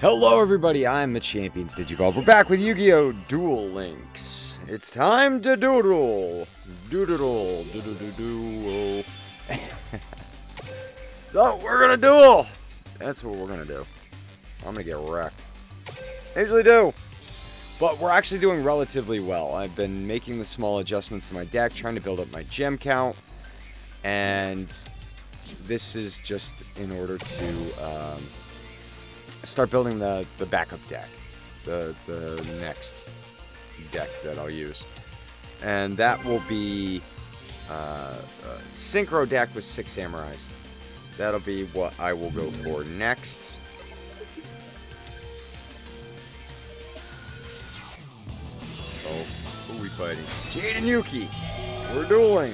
Hello, everybody. I'm Machampions Digivolve. We're back with Yu-Gi-Oh! Duel Links. It's time to doodle, doodle, doodle, so we're gonna duel. That's what we're gonna do. I'm gonna get wrecked. I usually do. But we're actually doing relatively well. I've been making the small adjustments to my deck, trying to build up my gem count, and this is just in order to um, start building the, the backup deck, the, the next deck that I'll use. And that will be uh, a Synchro deck with six Samurais. That'll be what I will go for next. Oh, who are we fighting? Jaden Yuki! We're dueling!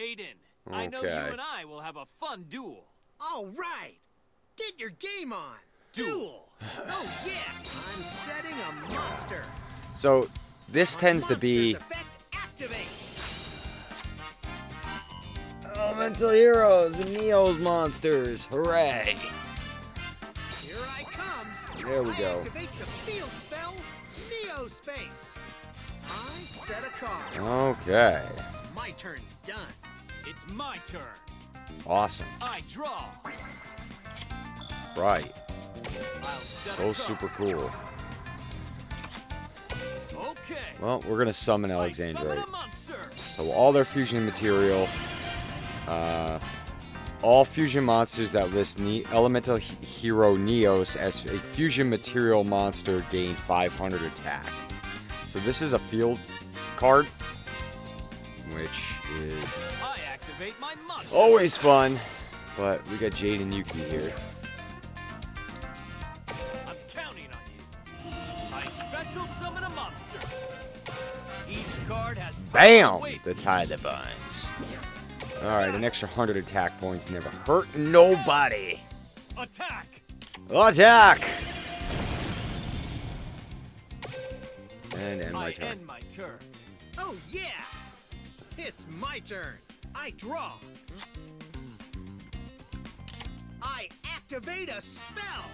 Jaden, I know you and I will have a fun duel. All right. Get your game on. Duel. Oh, yeah. I'm setting a monster. So, this tends to be Monster's. Elemental Heroes and Neo's monsters. Hooray! Here I come. There we I go. Activate the field spell, Neo Space. I set a card. Okay. My turn's done. It's my turn. Awesome. I draw. Right. So super cool. Okay. Well, we're gonna summon Alexandrite. So all their fusion material, uh, all fusion monsters that list ne- Elemental He- Hero Neos as a fusion material monster gain 500 attack. So this is a field card, which is I activate my monster. always fun. But we got Jaden Yuki here. I'm counting on you. I special summon a monster. Each card has Bam! The tie that binds. Alright, an extra 100 attack points never hurt nobody. Attack. Attack! And end my turn. end my turn. Oh, yeah. It's my turn. I draw. I activate a spell.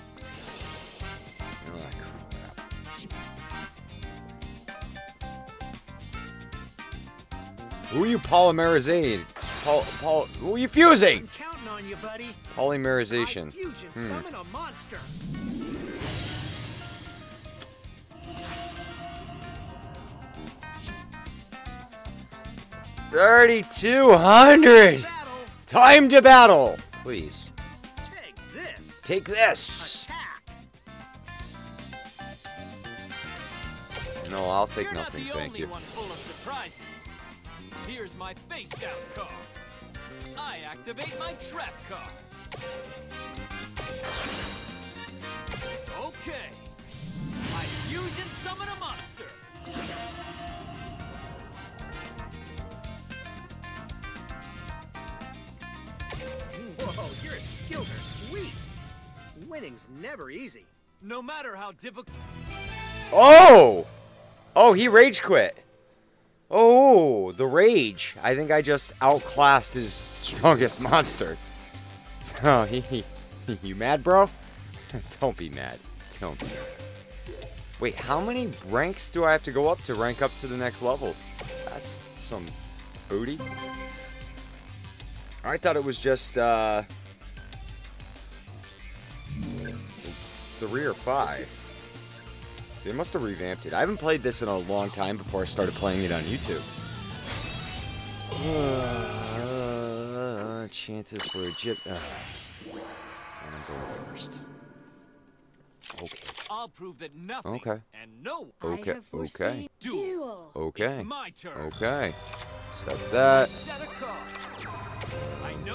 Who are you polymerizing? Poly, poly, who are you fusing? I'm counting on you, buddy. I Polymerization. fusion Hmm. summon a monster. Thirty-two hundred. Time to battle. Please Take this. take this. Attack. No, I'll take You're nothing. not the Thank only you. one full of surprises. Here's my face down card. I activate my trap card. Okay. I fusion summon a monster. Whoa, your skills are sweet. Winning's never easy. No matter how difficult. Oh! Oh, he rage quit. Oh, the rage. I think I just outclassed his strongest monster. So, oh, he, he, you mad, bro? Don't be mad. Don't be mad. Wait, how many ranks do I have to go up to rank up to the next level? That's some booty. I thought it was just, uh... Three or five. They must have revamped it. I haven't played this in a long time before I started playing it on YouTube. Uh, chances for Egypt. Uh, I'm going first. Okay. I'll prove that nothing Okay. and no Okay, I have okay. foreseen Duel. duel. Okay. It's my turn. Okay. Set that. Set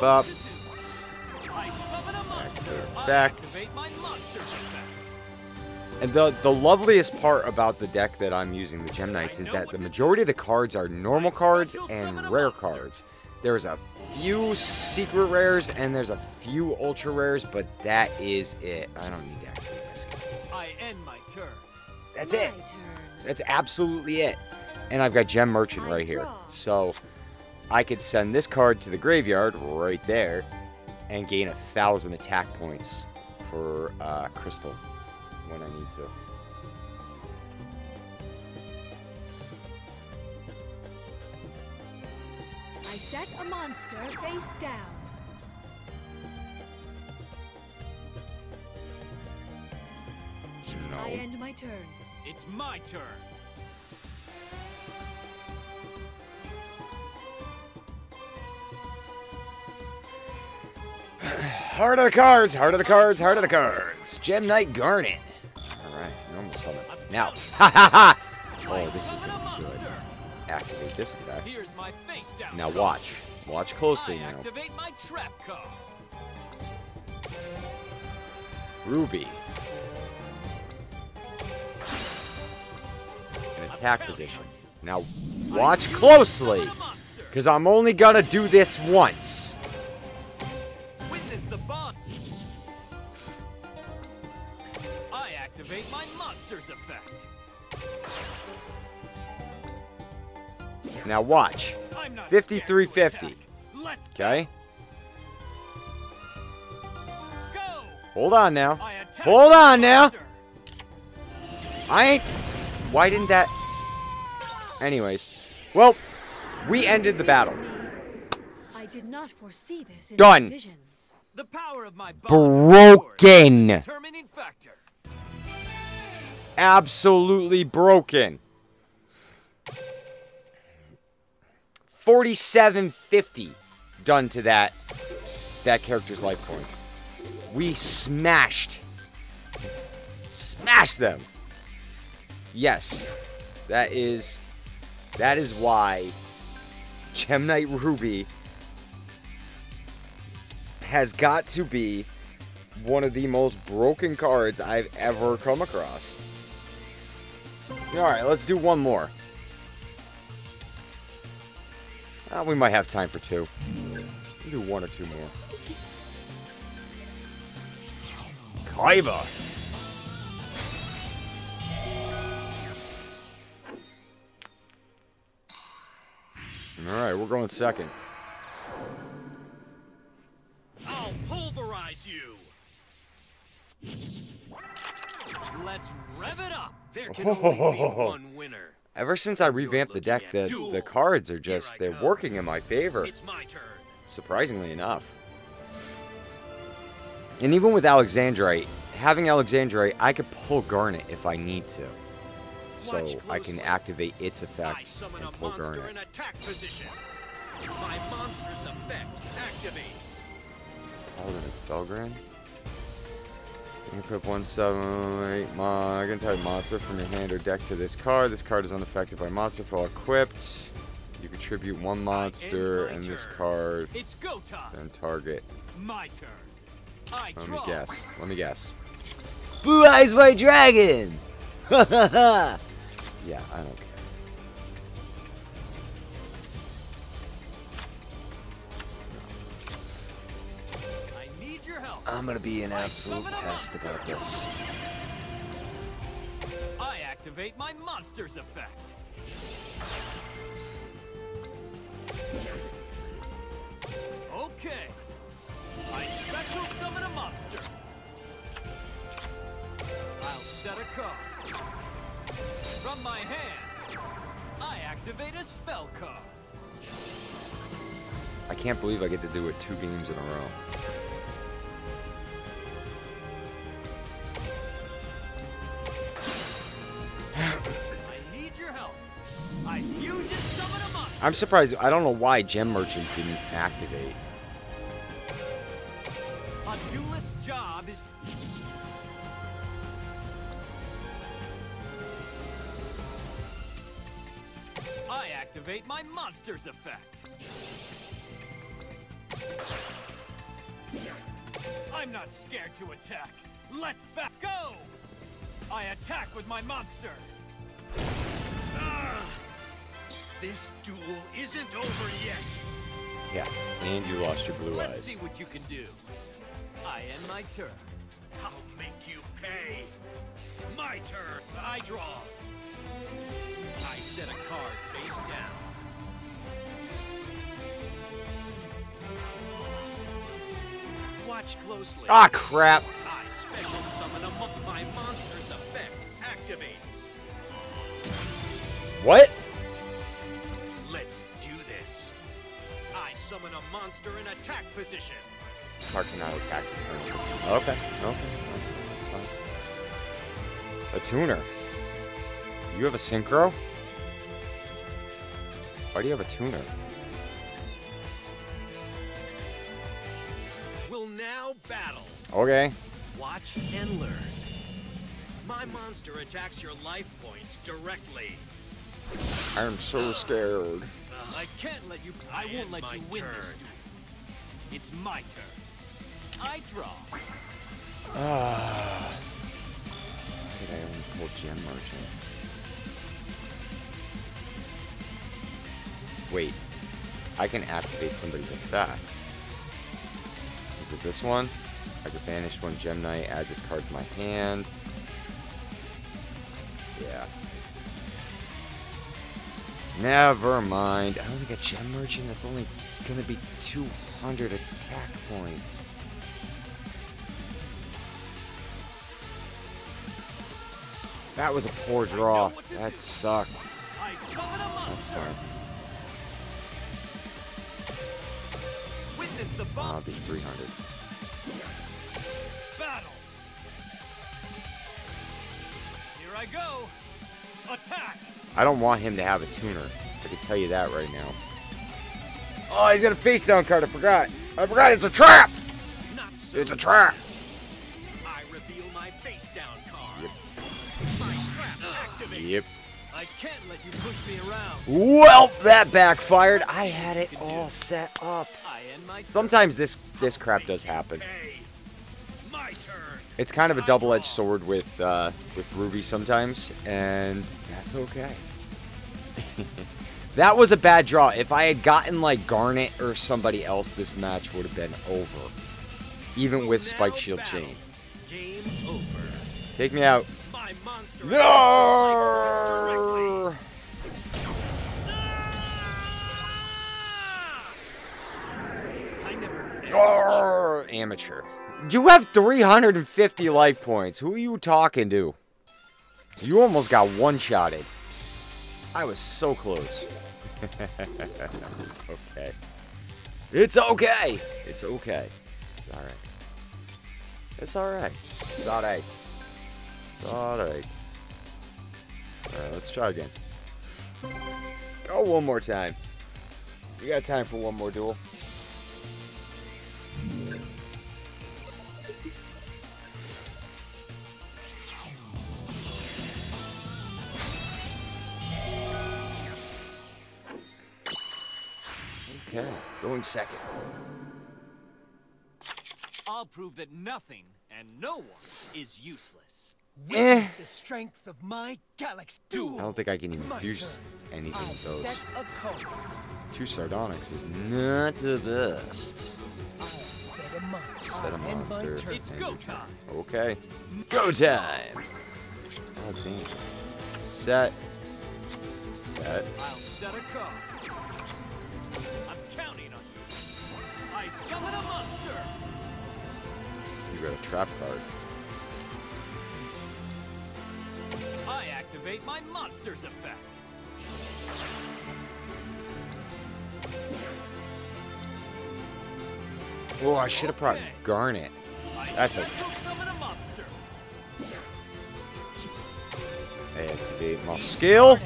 a card. I know Bop. what to do. I summon a monster. I Effect. activate my monster effect. And the the loveliest part about the deck that I'm using, the Gem Knights, is that the majority of the cards are normal cards and rare cards. There's a few secret rares and there's a few ultra rares, but that is it. I don't need to activate this. guy. I end my turn. That's My it. turn. That's absolutely it. And I've got Gem Merchant right here. So I could send this card to the graveyard right there and gain a thousand attack points for uh, Crystal when I need to. I set a monster face down. I end my turn. It's my turn. Heart of the cards, heart of the cards, heart of the cards. Gem Knight Garnet. Alright, normal summon. Now, ha ha ha! Oh, this is gonna be good. Activate this effect. Here's my face down. Now watch. Watch closely now. activate my trap card. Ruby. In attack position. Now watch I closely. summon a monster. Because I'm only gonna do this once. Now watch. I'm not 53 scared to 50. attack. Let's Okay? Hold on now. Hold on now. I ain't. Why didn't that. Anyways. Well, we ended the battle. I did not foresee this in Done. visions. The power of my bond Broken. Determining factor. Absolutely broken. 4750 done to that that character's life points. We smashed smashed them. Yes. That is that is why Gem Knight Ruby has got to be one of the most broken cards I've ever come across. Alright, let's do one more. Uh, we might have time for two. We'll do one or two more. Kaiba. Alright, we're going second. I'll pulverize you. Let's rev it up. There can only be one winner. Ever since I revamped the deck, the, Duel. the cards are just, they're come. working in my favor. It's my turn. surprisingly enough. And even with Alexandrite, having Alexandrite, I could pull Garnet if I need to. So I can activate its effect summon and a pull monster Garnet. in attack position. My monster's effect activates. Felgrand. You can one seven eight mon- I can type monster from your hand or deck to this card. This card is unaffected by monster fall equipped. You contribute one monster and this turn. card, It's go time. then target. My turn. I Let me draw. guess. Let me guess. Blue Eyes White Dragon! Ha ha ha! Yeah, I don't care. I'm gonna be an absolute summon pest about this. I activate my monster's effect. Okay. I special summon a monster. I'll set a card. From my hand, I activate a spell card. I can't believe I get to do it two games in a row. I'm surprised. I don't know why Gem Merchant didn't activate. A duelist's job is I activate my monster's effect. I'm not scared to attack. Let's back go! I attack with my monster. This duel isn't over yet. Yeah, and you lost your blue Let's eyes. see what you can do. I end my turn. I'll make you pay. My turn. I draw. I set a card face down. Watch closely. Ah, crap. I special summon a my monster's effect activates. What? Summon a monster in attack position. Card cannot attack the. Okay, okay. That's fine. A tuner. You have a synchro? Why do you have a tuner? We'll now battle. Okay. Watch and learn. My monster attacks your life points directly. I'm so scared. I can't let you. I And won't let my you win this turn. duel. It's my turn. I draw. Ah. Why did I only pull Gem Merchant? Wait. I can activate somebody's effect. Is it this one? I could banish one Gem Knight, add this card to my hand. Never mind. I only got Gem Merchant. That's only gonna be 200 attack points. That was a poor draw. That sucked. A That's fine. Witness the I'll be 300. battle. Here I go. Attack. I don't want him to have a tuner. I can tell you that right now. Oh, he's got a face down card. I forgot. I forgot. It's a trap. So. It's a trap. I reveal my face down card. Yep. My trap activates. Yep. I can't let you push me around. Well, that backfired. I had it all set up. I end my turn. Sometimes this this crap does happen. My turn. It's kind of a double-edged sword with uh, with Ruby sometimes, and that's okay. that was a bad draw. If I had gotten like Garnet or somebody else, this match would have been over. Even with Spike Shield. Chain. Game over. Take me out. My monster attacks your life No! points directly. Arr, amateur. You have 350 life points. Who are you talking to? You almost got one-shotted. I was so close. it's okay. It's okay. It's okay. It's alright. It's alright. It's alright. It's alright. Alright, let's try again. Go one more time. You got time for one more duel? Okay, going second. I'll prove that nothing and no one is useless. Eh. Witness the strength of my galaxy. Duel. I don't think I can even My use turn. anything I with those. set a code. Two sardonyx is not the best. Set a I end my monster. It's go time. Okay. Go time! Alexander. Set. Set. I'll set a card. I'm counting on you. I summon a monster. You got a trap card. I activate my monster's effect. Oh, I should have brought Garnet. That's a- special summon a monster. Activate my skill.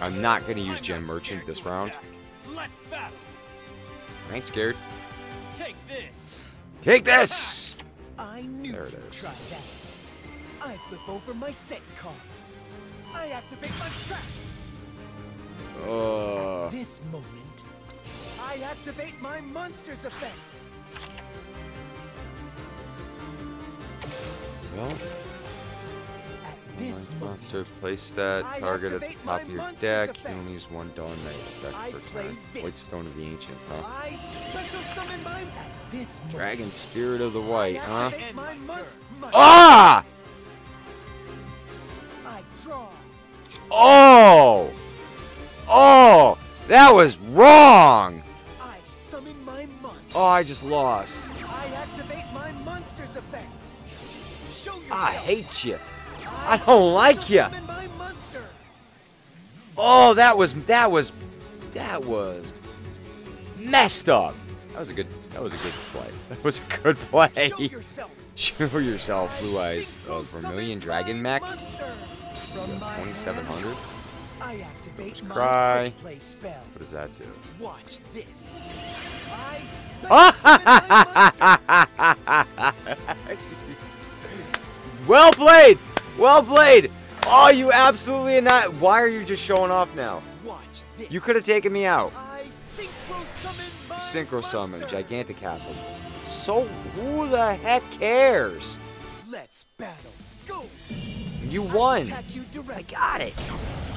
I'm not going to use Gem Merchant this round. attack. Let's. I ain't scared. Take this. Take this! I knew There it you'd try that. I flip over my set card. I activate my trap. Uh, This moment, I activate my monster's effect. well, At this monster, place that target at the top of your deck. You only use one Dawn Knight effect I per turn. White. Stone of the Ancients, huh? I special summon my at this. Dragon Spirit of the White, huh? Ah! I draw. Oh! Oh! That was wrong! Oh, I just lost. I activate my monster's effect. Show yourself. I hate you. I don't like ya. Summon my monster. Oh, that was that was that was messed up. That was a good that was a good play. That was a good play. Show yourself. Show yourself, Blue Eyes. Oh, Vermilion Dragon Mech. monster. From 2700. I activate my Cry. play spell. What does that do? Watch this. I special summon my monster. well played. Well played. Oh, you absolutely not. Why are you just showing off now? Watch this. You could have taken me out. I synchro summon my Synchro summon. Gigantic Castle. So who the heck cares? Let's battle. Go. You won. You I got it.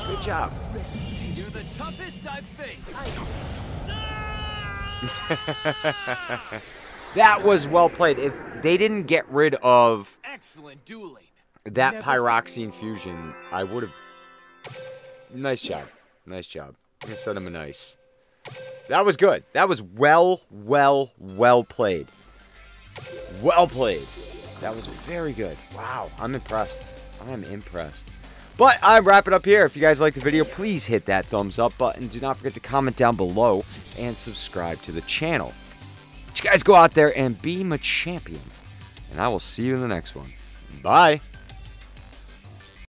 Good job. Ready to taste You're the toughest I've faced. That was well played. If they didn't get rid of Excellent dueling. that Never pyroxene fusion, I would have. Nice job. Nice job. I'm gonna send him a nice. That was good. That was well, well, well played. Well played. That was very good. Wow, I'm impressed. I'm impressed. But I wrap it up here. If you guys like the video, please hit that thumbs up button. Do not forget to comment down below and subscribe to the channel. But you guys go out there and be Machampions. And I will see you in the next one. Bye.